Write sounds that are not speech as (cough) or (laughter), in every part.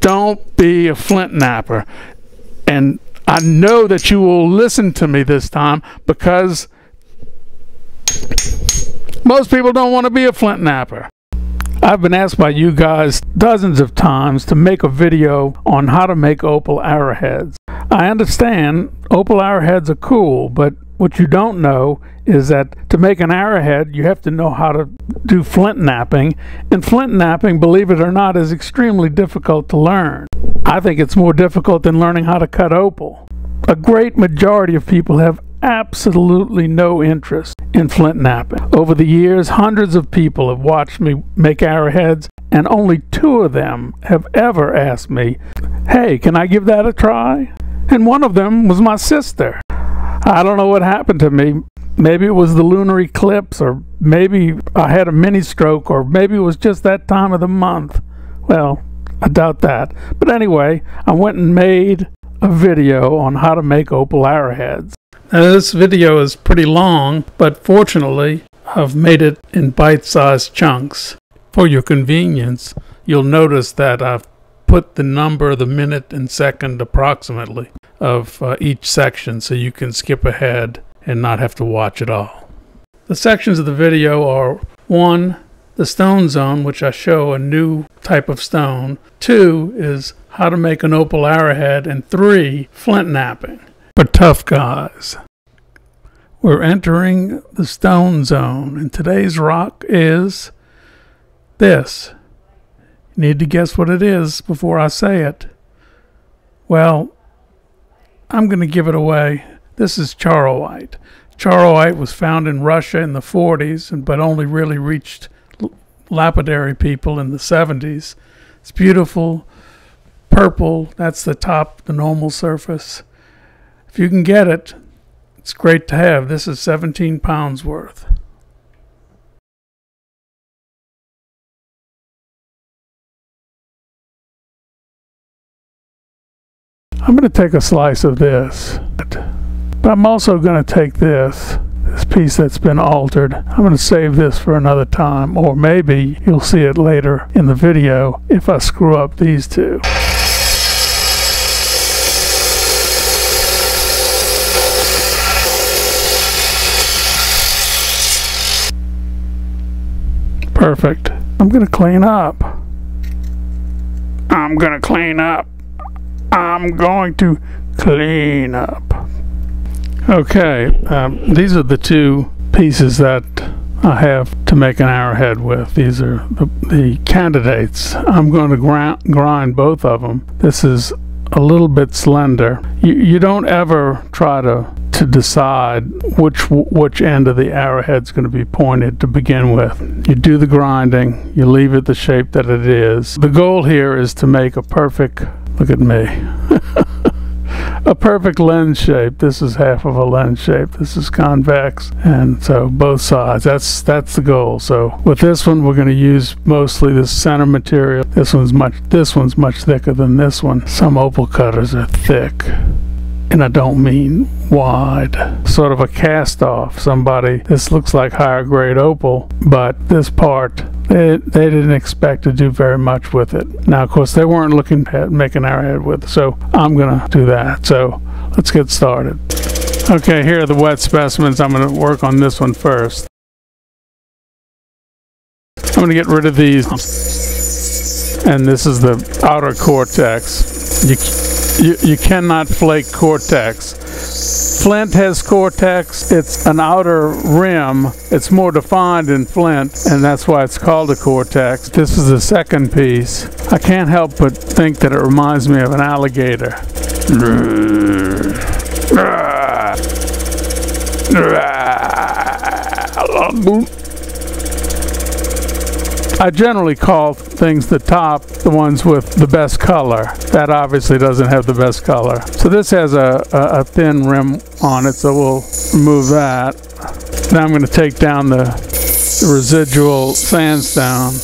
don't be a flint knapper. And I know that you will listen to me this time because most people don't want to be a flint knapper. I've been asked by you guys dozens of times to make a video on how to make opal arrowheads. I understand opal arrowheads are cool, but what you don't know is that to make an arrowhead, you have to know how to do flint knapping, and flint knapping, believe it or not, is extremely difficult to learn. I think it's more difficult than learning how to cut opal. A great majority of people have absolutely no interest in flint knapping. Over the years, hundreds of people have watched me make arrowheads, and only two of them have ever asked me, Hey, can I give that a try? And one of them was my sister. I don't know what happened to me. Maybe it was the lunar eclipse, or maybe I had a mini stroke, or maybe it was just that time of the month. Well, I doubt that. But anyway, I went and made a video on how to make opal arrowheads. Now, this video is pretty long, but fortunately, I've made it in bite sized chunks. For your convenience, you'll notice that I've put the number, the minute, and second approximately of uh, each section so you can skip ahead and not have to watch it all. The sections of the video are 1. The stone zone, which I show a new type of stone. 2 is how to make an opal arrowhead. And 3. Flint knapping for tough guys. We're entering the stone zone, and today's rock is this. You need to guess what it is before I say it. Well, I'm going to give it away. This is charoite. Charoite was found in Russia in the 40s, but only really reached lapidary people in the 70s. It's beautiful, purple. That's the top, the normal surface. If you can get it, it's great to have. This is 17 pounds worth. I'm going to take a slice of this, but I'm also going to take this, this piece that's been altered. I'm going to save this for another time, or maybe you'll see it later in the video if I screw up these two. Perfect. I'm going to clean up. I'm going to clean up. I'm going to clean up. Okay, um, these are the two pieces that I have to make an arrowhead with. These are the, the candidates. I'm going to grind, grind both of them. This is a little bit slender. You, you don't ever try to to decide which which end of the arrowhead's going to be pointed to begin with. You do the grinding, you leave it the shape that it is. The goal here is to make a perfect, look at me, (laughs) a perfect lens shape. This is half of a lens shape. This is convex, and so both sides. That's that's the goal. So with this one, we're going to use mostly the center material. This one's much this one's much thicker than this one. Some opal cutters are thick and I don't mean wide. Sort of a cast off. Somebody, this looks like higher grade opal, but this part, they, they didn't expect to do very much with it. Now, of course, they weren't looking at making arrowhead with, so I'm to do that. So let's get started. Okay, here are the wet specimens. I'm to work on this one first. I'm to get rid of these. And this is the outer cortex. You, you, you cannot flake cortex. Flint has cortex. It's an outer rim. It's more defined in flint, and that's why it's called a cortex. This is the second piece. I can't help but think that it reminds me of an alligator. I generally call things the top the ones with the best color. That obviously doesn't have the best color. So this has a, a, a thin rim on it, so we'll remove that. Now I'm going to take down the, the residual sandstone.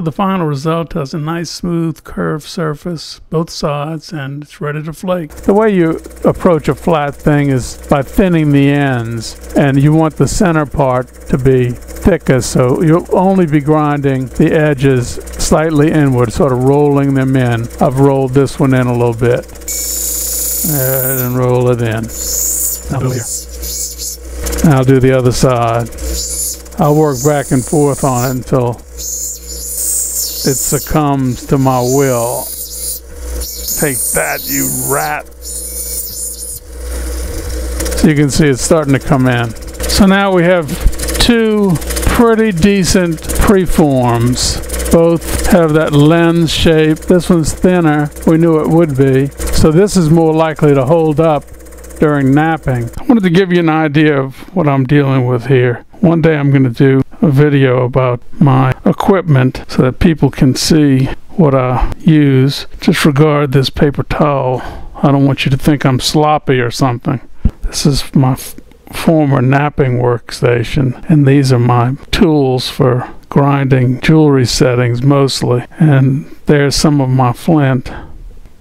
So the final result has a nice smooth curved surface, both sides, and it's ready to flake. The way you approach a flat thing is by thinning the ends, and you want the center part to be thicker, so you'll only be grinding the edges slightly inward, sort of rolling them in. I've rolled this one in a little bit. And roll it in. I'll do the other side. I'll work back and forth on it until it succumbs to my will. Take that, you rat. So you can see it's starting to come in. So now we have two pretty decent preforms. Both have that lens shape. This one's thinner. We knew it would be. So this is more likely to hold up during knapping. I wanted to give you an idea of what I'm dealing with here. One day I'm going to do video about my equipment so that people can see what I use. Just regard this paper towel. I don't want you to think I'm sloppy or something. This is my former knapping workstation and these are my tools for grinding jewelry settings mostly and there's some of my flint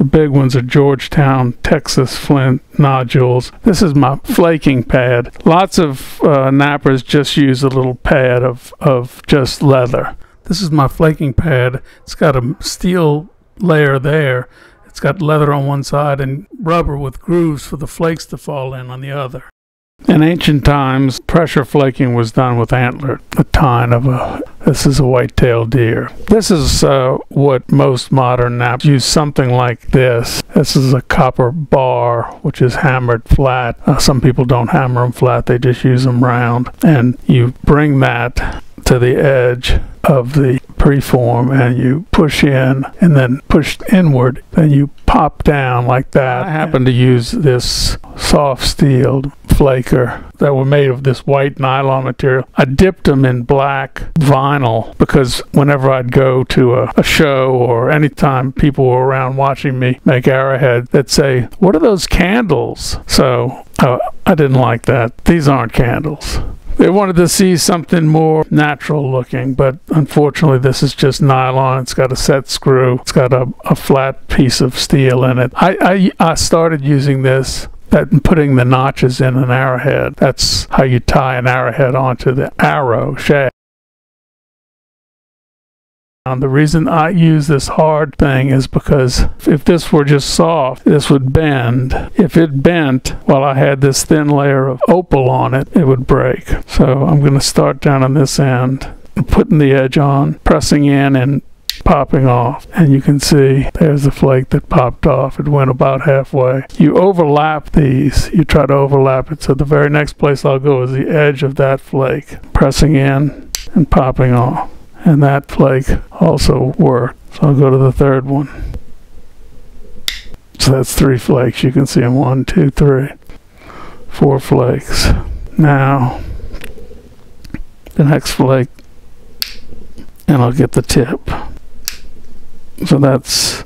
the big ones are Georgetown, Texas flint nodules. This is my flaking pad. Lots of uh, knappers just use a little pad of, of just leather. This is my flaking pad. It's got a steel layer there. It's got leather on one side and rubber with grooves for the flakes to fall in on the other. In ancient times, pressure flaking was done with antler, the tine of a. This is a white-tailed deer. This is uh, what most modern naps use. Something like this. This is a copper bar, which is hammered flat. Uh, some people don't hammer them flat; they just use them round. And you bring that to the edge of the preform and you push in and then push inward then you pop down like that i happen to use this soft steel flaker that were made of this white nylon material. I dipped them in black vinyl because whenever I'd go to a, a show or anytime people were around watching me make arrowhead, they'd say, What are those candles? So uh, I didn't like that. These aren't candles. They wanted to see something more natural looking, but unfortunately, this is just nylon. It's got a set screw. It's got a, a flat piece of steel in it. I, I, I started using this that putting the notches in an arrowhead. That's how you tie an arrowhead onto the arrow shaft. And the reason I use this hard thing is because if this were just soft, this would bend. If it bent while I had this thin layer of opal on it, it would break. So I'm going to start down on this end, putting the edge on, pressing in and popping off. And you can see there's the flake that popped off. It went about halfway. You overlap these. You try to overlap it. So the very next place I'll go is the edge of that flake pressing in and popping off and that flake also worked so I'll go to the third one. So that's three flakes. You can see them one two three four flakes. Now the next flake and I'll get the tip. So that's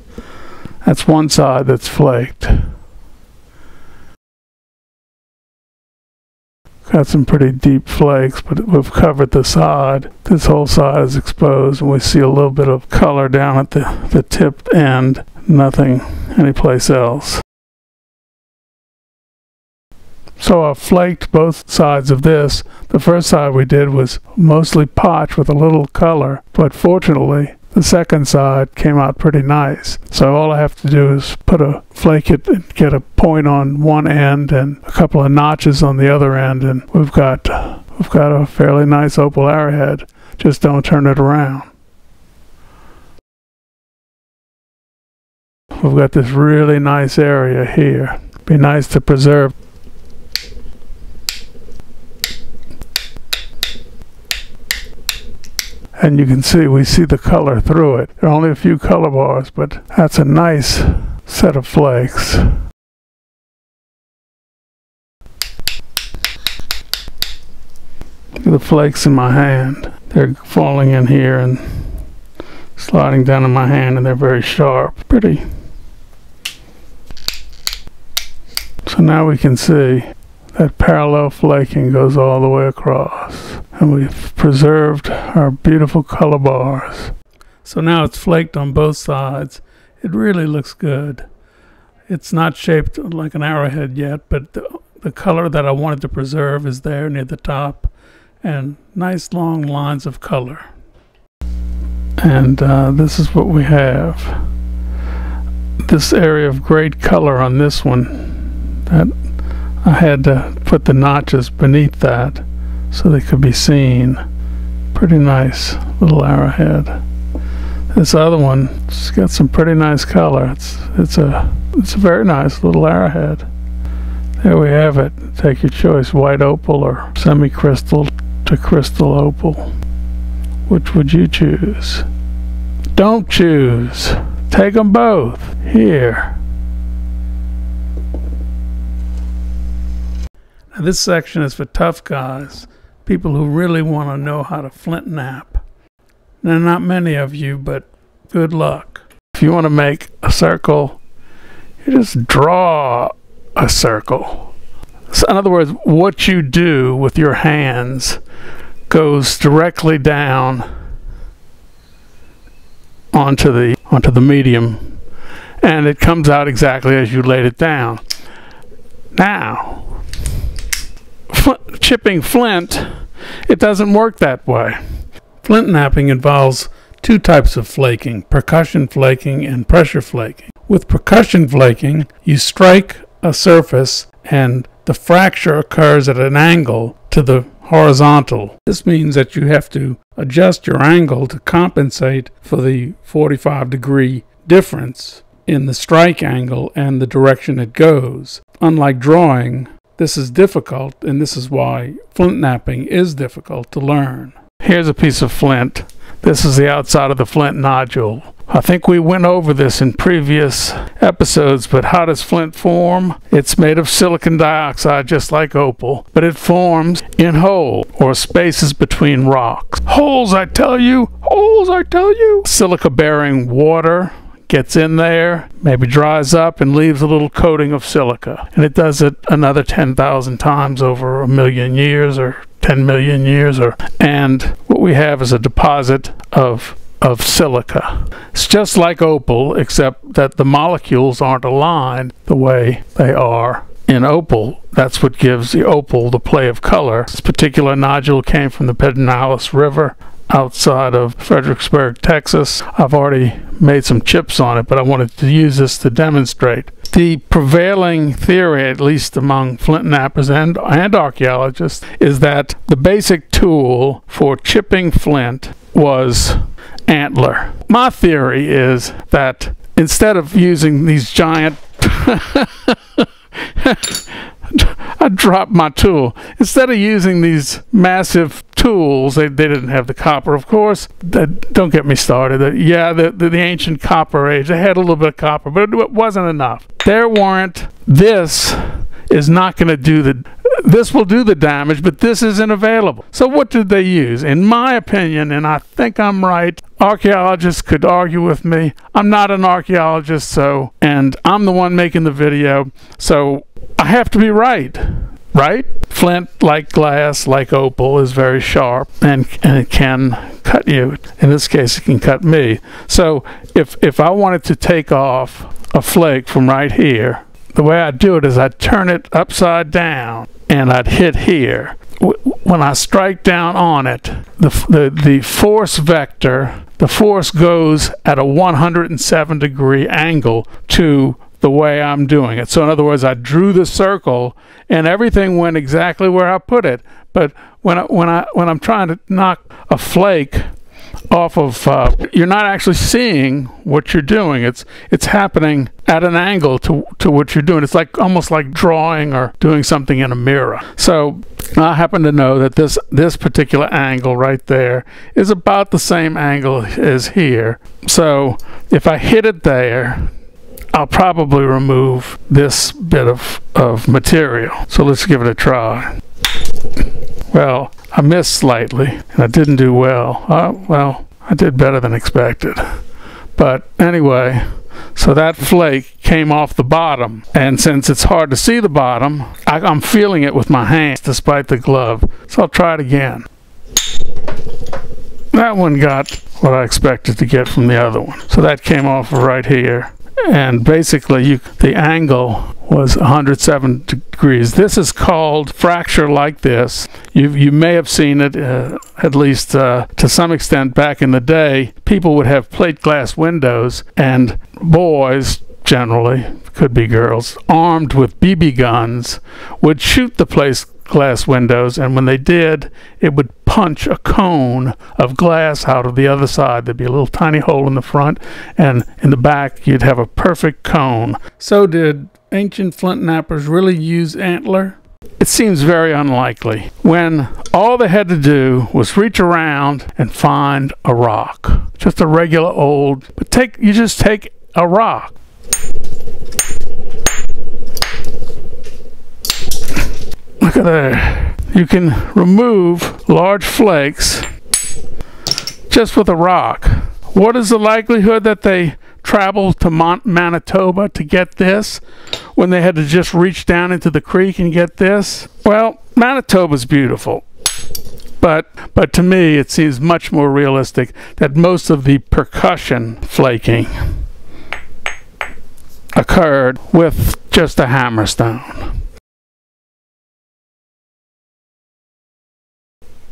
that's one side that's flaked. Got some pretty deep flakes, but we've covered the side. This whole side is exposed, and we see a little bit of color down at the, the tipped end. Nothing anyplace else. So I flaked both sides of this. The first side we did was mostly potch with a little color, but fortunately the second side came out pretty nice. So all I have to do is put a flake it and get a point on one end and a couple of notches on the other end and we've got we've got a fairly nice opal arrowhead. Just don't turn it around. We've got this really nice area here. Be nice to preserve and you can see we see the color through it. There are only a few color bars, but that's a nice set of flakes. Look at the flakes in my hand. They're falling in here and sliding down in my hand and they're very sharp. Pretty. So now we can see that parallel flaking goes all the way across and we've preserved our beautiful color bars. So now it's flaked on both sides. It really looks good. It's not shaped like an arrowhead yet, but the, the color that I wanted to preserve is there near the top and nice long lines of color. And uh, this is what we have. This area of great color on this one that I had to put the notches beneath that so they could be seen. Pretty nice little arrowhead. This other one, it's got some pretty nice color. It's it's a it's a very nice little arrowhead. There we have it. Take your choice, white opal or semi-crystal to crystal opal. Which would you choose? Don't choose. Take them both. Here. Now this section is for tough guys, people who really want to know how to flint knap. There are not many of you, but good luck. If you want to make a circle, you just draw a circle. So in other words, what you do with your hands goes directly down onto the onto the medium and it comes out exactly as you laid it down. Now, chipping flint, it doesn't work that way. Flint knapping involves two types of flaking, percussion flaking and pressure flaking. With percussion flaking, you strike a surface and the fracture occurs at an angle to the horizontal. This means that you have to adjust your angle to compensate for the 45 degree difference in the strike angle and the direction it goes. Unlike drawing, this is difficult, and this is why flint knapping is difficult to learn. Here's a piece of flint. This is the outside of the flint nodule. I think we went over this in previous episodes, but how does flint form? It's made of silicon dioxide, just like opal, but it forms in holes or spaces between rocks. Holes, I tell you! Holes, I tell you! Silica bearing water gets in there, maybe dries up, and leaves a little coating of silica. And it does it another 10,000 times over a million years or 10 million years or and what we have is a deposit of of silica. It's just like opal except that the molecules aren't aligned the way they are in opal. That's what gives the opal the play of color. This particular nodule came from the Pedernales River outside of Fredericksburg, Texas. I've already made some chips on it, but I wanted to use this to demonstrate. The prevailing theory, at least among flint knappers and, and archaeologists, is that the basic tool for chipping flint was antler. My theory is that instead of using these giant (laughs) I dropped my tool. Instead of using these massive tools, they, they didn't have the copper, of course. don't get me started. yeah, the, the, the ancient copper age, they had a little bit of copper, but it wasn't enough. There weren't, this is not going to do the this will do the damage, but this isn't available. So what did they use? In my opinion, and I think I'm right, archaeologists could argue with me. I'm not an archaeologist, so, and I'm the one making the video, so I have to be right, right? Flint, like glass, like opal, is very sharp and, and it can cut you. In this case, it can cut me. So if, if I wanted to take off a flake from right here, the way I do it is I turn it upside down and I'd hit here. When I strike down on it, the, the, the force vector, the force goes at a 107 degree angle to the way I'm doing it. So in other words, I drew the circle and everything went exactly where I put it. But when I, when I when I'm trying to knock a flake off of uh, you're not actually seeing what you're doing it's it's happening at an angle to to what you're doing it's like almost like drawing or doing something in a mirror so I happen to know that this this particular angle right there is about the same angle as here so if I hit it there I'll probably remove this bit of, of material. So let's give it a try. Well, I missed slightly and I didn't do well. Uh, well, I did better than expected. But anyway, so that flake came off the bottom. And since it's hard to see the bottom, I, I'm feeling it with my hands despite the glove. So I'll try it again. that one got what I expected to get from the other one. So that came off right here. And basically, you, the angle was 107 degrees. This is called fracture like this. You, you may have seen it, uh, at least uh, to some extent back in the day. People would have plate glass windows, and boys generally, could be girls, armed with BB guns, would shoot the place glass windows, and when they did, it would punch a cone of glass out of the other side. There'd be a little tiny hole in the front, and in the back, you'd have a perfect cone. So, did ancient flint knappers really use antler? It seems very unlikely when all they had to do was reach around and find a rock. Just a regular old, but take you just take a rock. Look at there. You can remove large flakes just with a rock. What is the likelihood that they traveled to Mont Manitoba to get this when they had to just reach down into the creek and get this? Well, Manitoba's beautiful. But, but to me, it seems much more realistic that most of the percussion flaking occurred with just a hammerstone.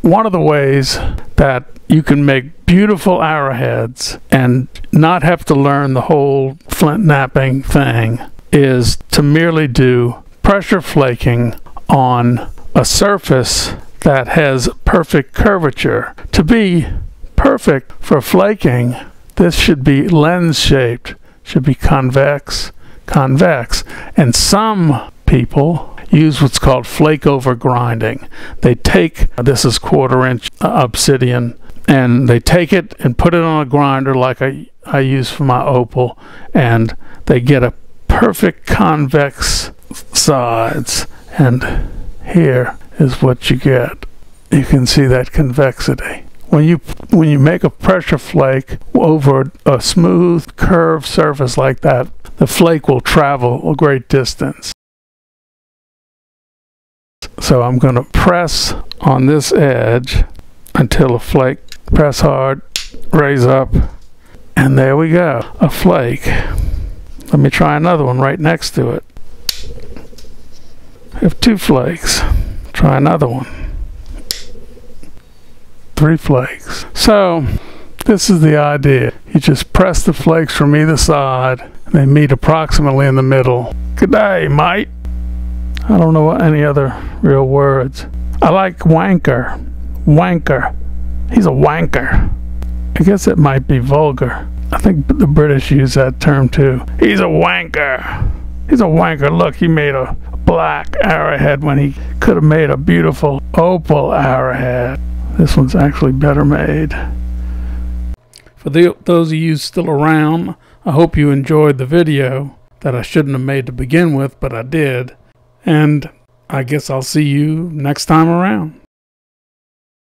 One of the ways that you can make beautiful arrowheads and not have to learn the whole flint knapping thing is to merely do pressure flaking on a surface that has perfect curvature. To be perfect for flaking, this should be lens shaped, should be convex, convex. And some people use what's called flake over grinding. They take, this is quarter inch uh, obsidian, and they take it and put it on a grinder like I, I use for my opal, and they get a perfect convex sides. And here is what you get. You can see that convexity. When you when you make a pressure flake over a smooth curved surface like that, the flake will travel a great distance. So I'm going to press on this edge until the flake, press hard, raise up, and there we go, a flake. Let me try another one right next to it. I have two flakes. Try another one. Three flakes. So this is the idea. You just press the flakes from either side. And they meet approximately in the middle. Good day, mate. I don't know any other real words. I like wanker. Wanker. He's a wanker. I guess it might be vulgar. I think the British use that term too. He's a wanker. He's a wanker. Look, he made a black arrowhead when he could have made a beautiful opal arrowhead. This one's actually better made. For the, those of you still around, I hope you enjoyed the video that I shouldn't have made to begin with, but I did. And I guess I'll see you next time around.